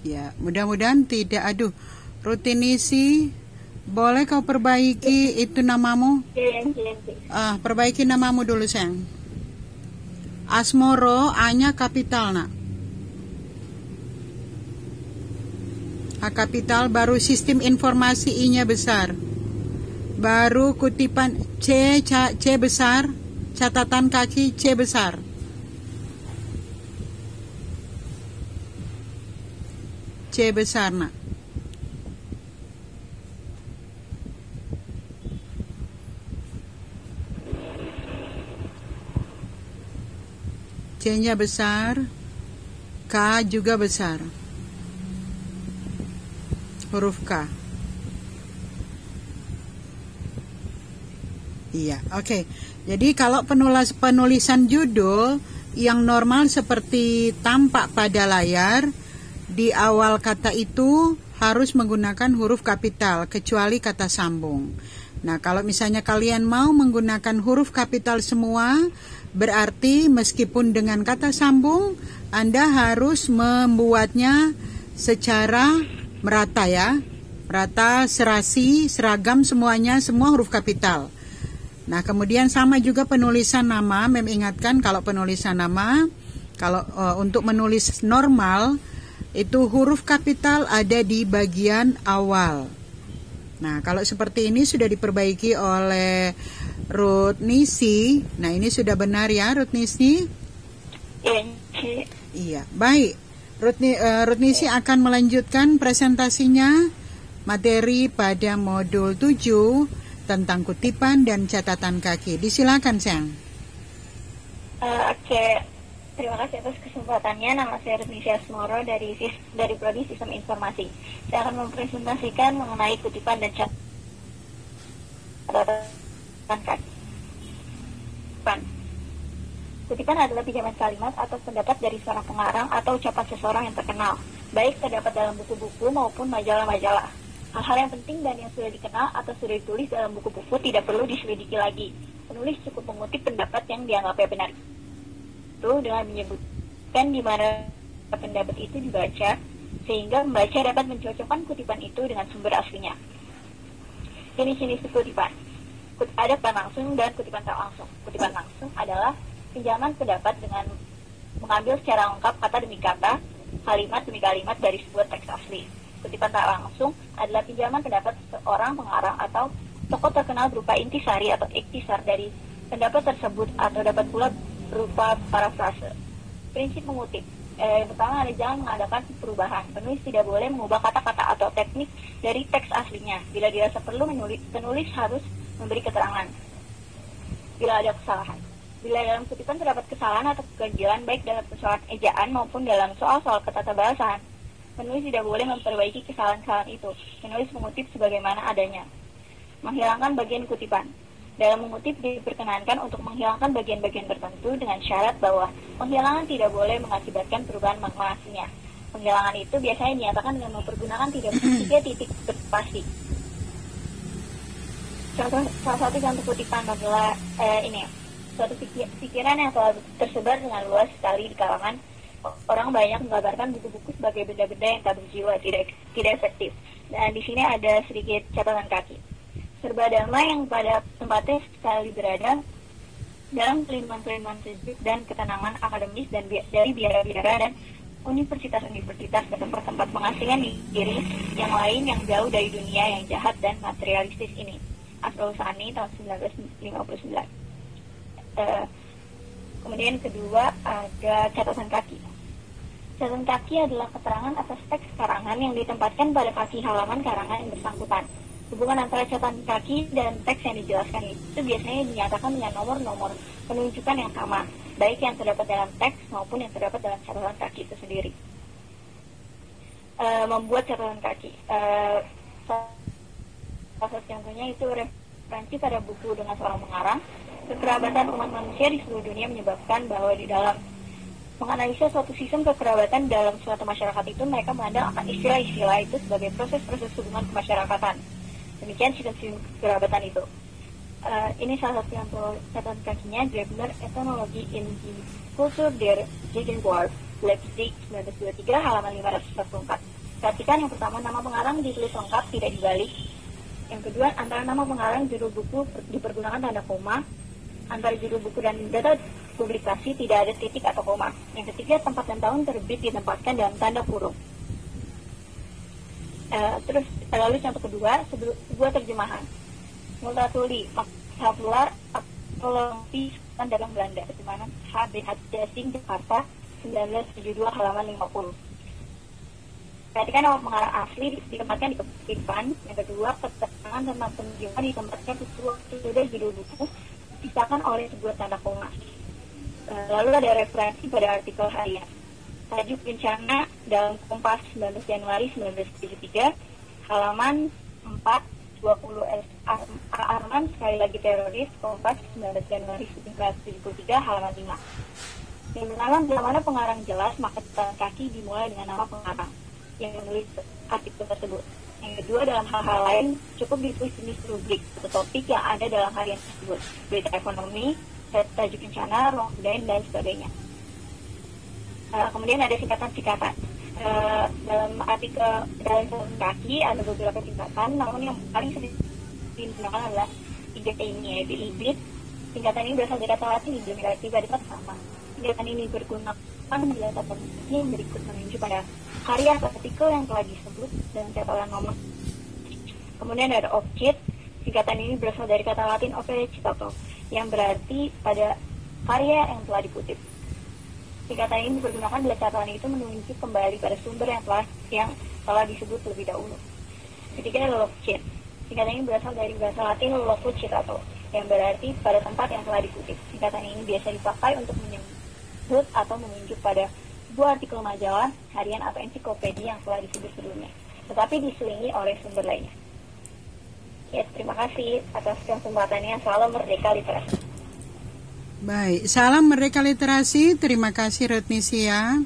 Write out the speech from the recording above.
Ya, mudah-mudahan tidak. Aduh, rutinisi. Boleh kau perbaiki itu namamu? Ah, perbaiki namamu dulu, sayang. Asmoro, A-nya kapital, nak. A kapital baru sistem informasi I-nya besar. Baru kutipan C, C besar, catatan kaki C besar. Besar, nak. C-nya besar, K juga besar. Huruf K. Iya, oke. Okay. Jadi kalau penulis penulisan judul yang normal seperti tampak pada layar, di awal kata itu harus menggunakan huruf kapital kecuali kata sambung. Nah, kalau misalnya kalian mau menggunakan huruf kapital semua, berarti meskipun dengan kata sambung, Anda harus membuatnya secara merata ya. Merata, serasi, seragam semuanya, semua huruf kapital. Nah, kemudian sama juga penulisan nama, mengingatkan kalau penulisan nama, kalau uh, untuk menulis normal, itu huruf kapital ada di bagian awal. Nah, kalau seperti ini sudah diperbaiki oleh Ruth Nisi. Nah, ini sudah benar ya, Ruth Nisi? Iya. Iya, baik. Ruth, uh, Ruth Nisi akan melanjutkan presentasinya materi pada modul 7 tentang kutipan dan catatan kaki. Disilakan, Sayang. Uh, Oke. Okay. Terima kasih atas kesempatannya. Nama saya Rizmi Asmoro dari dari Prodi Sistem Informasi. Saya akan mempresentasikan mengenai kutipan dan catatan kaki. Kutipan adalah pinjaman kalimat atau pendapat dari seorang pengarang atau ucapan seseorang yang terkenal, baik terdapat dalam buku-buku maupun majalah-majalah. Hal-hal yang penting dan yang sudah dikenal atau sudah ditulis dalam buku-buku tidak perlu diselidiki lagi. Penulis cukup mengutip pendapat yang dianggapnya benar itu dengan menyebutkan di mana pendapat itu dibaca sehingga membaca dapat mencocokkan kutipan itu dengan sumber aslinya. Jenis-jenis kutipan. Ada kutipan langsung dan kutipan tak langsung. Kutipan langsung adalah pinjaman pendapat dengan mengambil secara lengkap kata demi kata, kalimat demi kalimat dari sebuah teks asli. Kutipan tak langsung adalah pinjaman pendapat seorang pengarang atau tokoh terkenal berupa intisari atau iktisar dari pendapat tersebut atau dapat pula berupa parafrase. Prinsip mengutip. Eh, pertama ada jangan mengadakan perubahan. Penulis tidak boleh mengubah kata-kata atau teknik dari teks aslinya. Bila dirasa perlu menulis, penulis harus memberi keterangan. Bila ada kesalahan. Bila dalam kutipan terdapat kesalahan atau keganjilan baik dalam persoalan ejaan maupun dalam soal-soal ketata bahasan, penulis tidak boleh memperbaiki kesalahan-kesalahan itu. Penulis mengutip sebagaimana adanya. Menghilangkan bagian kutipan. Dalam mengutip diperkenankan untuk menghilangkan bagian-bagian tertentu dengan syarat bahwa penghilangan tidak boleh mengakibatkan perubahan makna aslinya. Penghilangan itu biasanya dinyatakan dengan mempergunakan tiga, tiga titik pasti. Contoh, salah satu contoh kutipan adalah eh, ini, suatu pikiran yang telah tersebar dengan luas sekali di kalangan orang banyak menggambarkan buku-buku sebagai benda-benda yang tak berjiwa, tidak tidak efektif. Dan di sini ada sedikit catatan kaki serba damai yang pada tempatnya sekali berada dalam kelimpahan-kelimpahan sejuk dan ketenangan akademis dan bi dari biara-biara dan universitas-universitas ke tempat-tempat pengasingan di diri yang lain yang jauh dari dunia yang jahat dan materialistis ini. Asrul Sani tahun 1959. Uh, eh, kemudian kedua ada catatan kaki. Catatan kaki adalah keterangan atas teks karangan yang ditempatkan pada kaki halaman karangan yang bersangkutan hubungan antara catatan kaki dan teks yang dijelaskan itu biasanya dinyatakan dengan nomor-nomor penunjukan yang sama, baik yang terdapat dalam teks maupun yang terdapat dalam catatan kaki itu sendiri. E, membuat catatan kaki. E, satu contohnya itu referensi pada buku dengan seorang pengarang. Kekerabatan umat manusia di seluruh dunia menyebabkan bahwa di dalam menganalisa suatu sistem kekerabatan dalam suatu masyarakat itu mereka memandang akan istilah-istilah itu sebagai proses-proses hubungan kemasyarakatan Demikian sistem kerabatan itu. Uh, ini salah satu yang catatan kakinya Grebner Ethnology in the Culture der Gegenwart Leipzig 1923 halaman 544. Perhatikan yang pertama nama pengarang ditulis lengkap tidak dibalik. Yang kedua antara nama pengarang judul buku dipergunakan tanda koma. Antara judul buku dan data publikasi tidak ada titik atau koma. Yang ketiga tempat dan tahun terbit ditempatkan dalam tanda kurung. Uh, terus lalu contoh kedua sebuah terjemahan Multatuli Maksabular Apologi dalam Belanda terjemahan HB Hadasing Jakarta 1972 halaman 50. Perhatikan nama pengarang asli ditempatkan di kepikiran. Yang kedua, keterangan tentang penunjukan ditempatkan sesuai sudah judul buku disahkan oleh sebuah tanda koma. Eh, lalu ada referensi pada artikel harian. Tajuk bencana dalam Kompas 19 Januari 1973, halaman 4, 20 S. Arman sekali lagi teroris, Kompas 19 Januari 1973, halaman 5. Yang pertama, bila mana pengarang jelas, maka catatan kaki dimulai dengan nama pengarang yang menulis artikel tersebut. Yang kedua, dalam hal-hal lain, cukup ditulis jenis rubrik atau topik yang ada dalam harian tersebut. Berita ekonomi, tajuk bencana, ruang dan sebagainya. Uh, kemudian ada singkatan-singkatan. Uh, dalam artikel dalam kaki ada beberapa singkatan, namun yang paling sering digunakan adalah IBT ini, yaitu IBIT. Singkatan ini berasal dari kata Latin, Ibrahim pada sama kegiatan ini berguna bila dapat yang berikut menunjuk pada karya atau artikel yang telah disebut dan catatan nomor. Kemudian ada objek, singkatan ini berasal dari kata Latin opere yang berarti pada karya yang telah dikutip. Singkatan ini dipergunakan bila catatan itu menunjuk kembali pada sumber yang telah yang telah disebut terlebih dahulu. Ketiga adalah objek. Singkatan ini berasal dari bahasa Latin loco citato, yang berarti pada tempat yang telah dikutip. Singkatan ini biasa dipakai untuk menyebut atau menunjuk pada sebuah artikel majalah, harian atau ensiklopedia yang telah disebut sebelumnya, tetapi diselingi oleh sumber lainnya. Ya, terima kasih atas kesempatannya. Salam Merdeka Literasi. Baik, salam Merdeka Literasi. Terima kasih Retnisia.